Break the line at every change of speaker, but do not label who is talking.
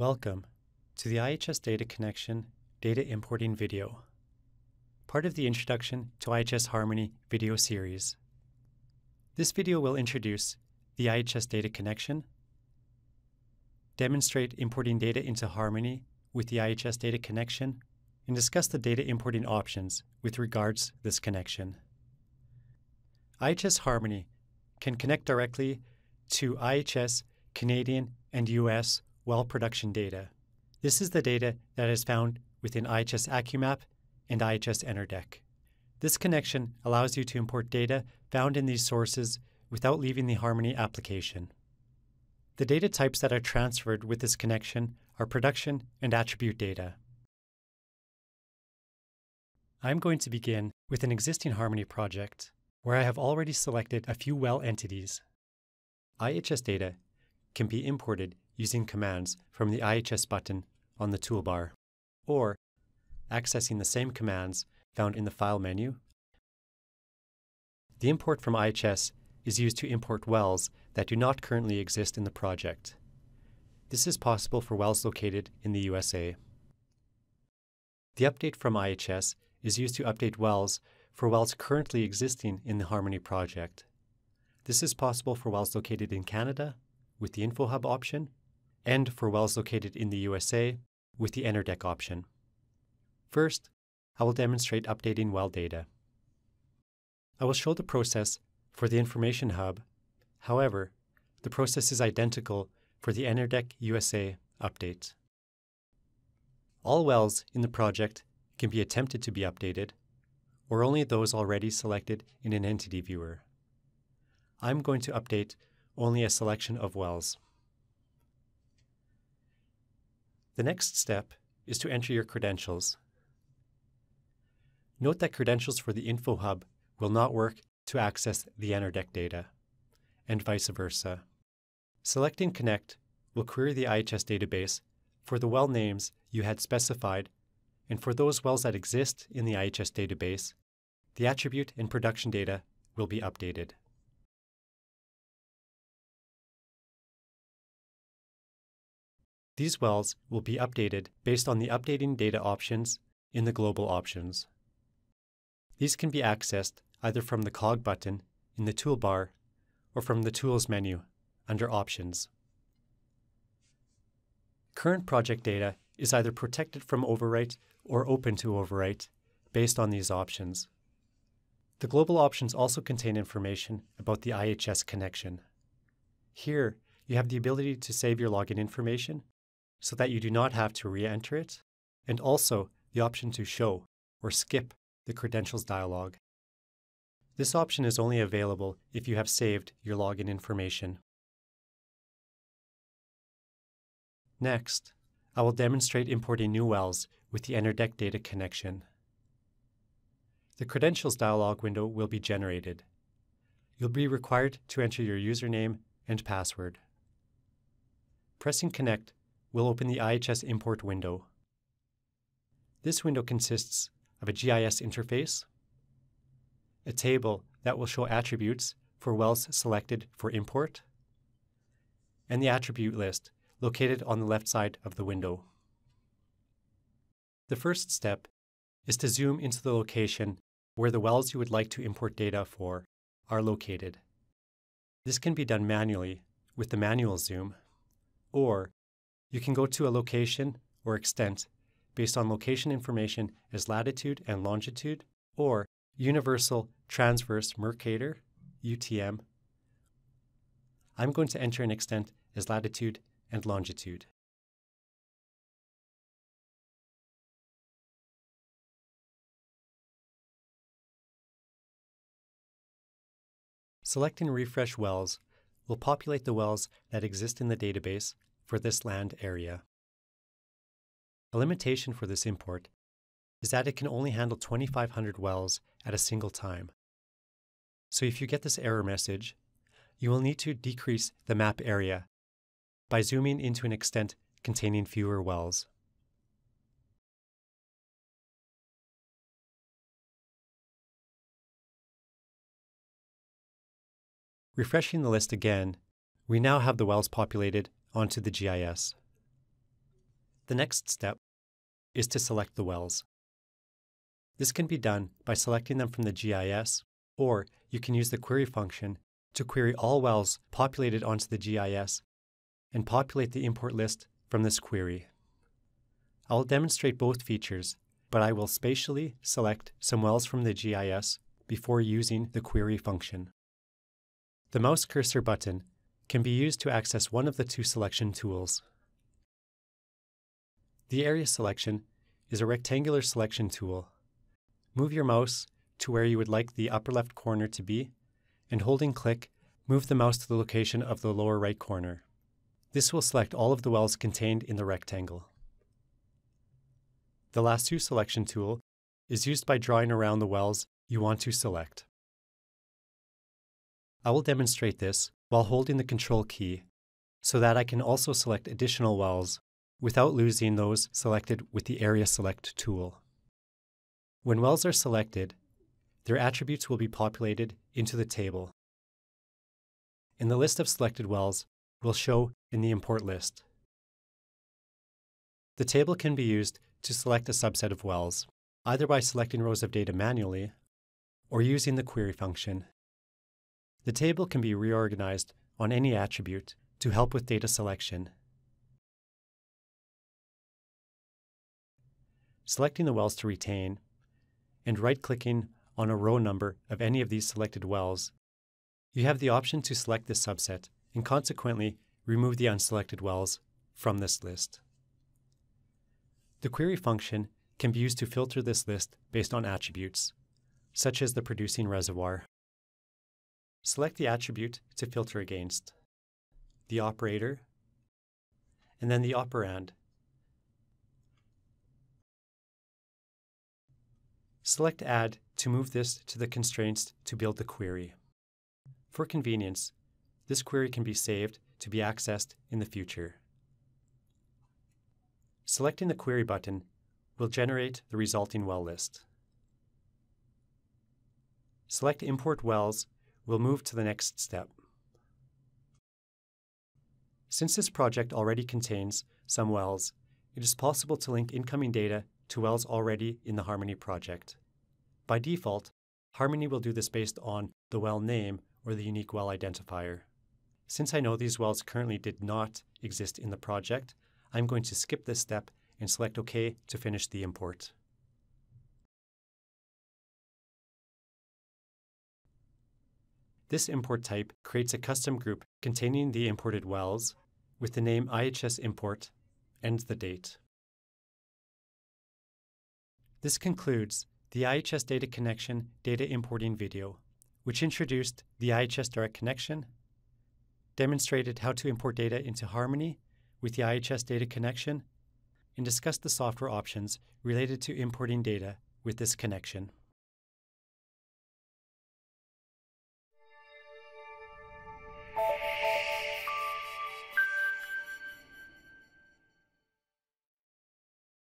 Welcome to the IHS Data Connection Data Importing video, part of the Introduction to IHS Harmony video series. This video will introduce the IHS Data Connection, demonstrate importing data into Harmony with the IHS Data Connection, and discuss the data importing options with regards to this connection. IHS Harmony can connect directly to IHS, Canadian, and US well production data. This is the data that is found within IHS AccuMap and IHS Enerdeq. This connection allows you to import data found in these sources without leaving the Harmony application. The data types that are transferred with this connection are production and attribute data. I'm going to begin with an existing Harmony project where I have already selected a few well entities. IHS data can be imported using commands from the IHS button on the toolbar, or accessing the same commands found in the File menu. The import from IHS is used to import wells that do not currently exist in the project. This is possible for wells located in the USA. The update from IHS is used to update wells for wells currently existing in the Harmony project. This is possible for wells located in Canada with the InfoHub option and for wells located in the USA with the Enerdeq option. First, I will demonstrate updating well data. I will show the process for the Information Hub. However, the process is identical for the Enerdeq USA update. All wells in the project can be attempted to be updated, or only those already selected in an entity viewer. I'm going to update only a selection of wells. The next step is to enter your credentials. Note that credentials for the Info Hub will not work to access the Enerdeq data, and vice versa. Selecting Connect will query the IHS database for the well names you had specified and for those wells that exist in the IHS database, the attribute and production data will be updated. These wells will be updated based on the updating data options in the global options. These can be accessed either from the cog button in the toolbar or from the Tools menu under Options. Current project data is either protected from overwrite or open to overwrite based on these options. The global options also contain information about the IHS connection. Here, you have the ability to save your login information so that you do not have to re-enter it, and also the option to show or skip the credentials dialog. This option is only available if you have saved your login information. Next, I will demonstrate importing new wells with the Enerdeq data connection. The Credentials dialog window will be generated. You'll be required to enter your username and password. Pressing Connect will open the IHS import window. This window consists of a GIS interface, a table that will show attributes for wells selected for import, and the attribute list located on the left side of the window. The first step is to zoom into the location where the wells you would like to import data for are located. This can be done manually with the manual zoom, or you can go to a location or extent based on location information as latitude and longitude, or Universal Transverse Mercator, UTM. I'm going to enter an extent as latitude and longitude. Selecting Refresh Wells will populate the wells that exist in the database for this land area. A limitation for this import is that it can only handle 2,500 wells at a single time. So if you get this error message, you will need to decrease the map area by zooming into an extent containing fewer wells. Refreshing the list again, we now have the wells populated onto the GIS. The next step is to select the wells. This can be done by selecting them from the GIS, or you can use the query function to query all wells populated onto the GIS and populate the import list from this query. I will demonstrate both features, but I will spatially select some wells from the GIS before using the query function. The mouse cursor button can be used to access one of the two selection tools. The area selection is a rectangular selection tool. Move your mouse to where you would like the upper left corner to be, and holding click, move the mouse to the location of the lower right corner. This will select all of the wells contained in the rectangle. The lasso selection tool is used by drawing around the wells you want to select. I will demonstrate this while holding the Control key so that I can also select additional wells without losing those selected with the Area Select tool. When wells are selected, their attributes will be populated into the table. And the list of selected wells will show in the import list. The table can be used to select a subset of wells, either by selecting rows of data manually or using the query function. The table can be reorganized on any attribute to help with data selection. Selecting the wells to retain and right-clicking on a row number of any of these selected wells, you have the option to select this subset and consequently remove the unselected wells from this list. The query function can be used to filter this list based on attributes, such as the producing reservoir. Select the attribute to filter against, the operator, and then the operand. Select Add to move this to the constraints to build the query. For convenience, this query can be saved to be accessed in the future. Selecting the Query button will generate the resulting well list. Select Import Wells will move to the next step. Since this project already contains some wells, it is possible to link incoming data to wells already in the Harmony project. By default, Harmony will do this based on the well name or the unique well identifier. Since I know these wells currently did not exist in the project, I'm going to skip this step and select OK to finish the import. This import type creates a custom group containing the imported wells with the name IHS import and the date. This concludes the IHS Data Connection data importing video, which introduced the IHS Direct Connection, demonstrated how to import data into Harmony with the IHS Data Connection, and discussed the software options related to importing data with this connection.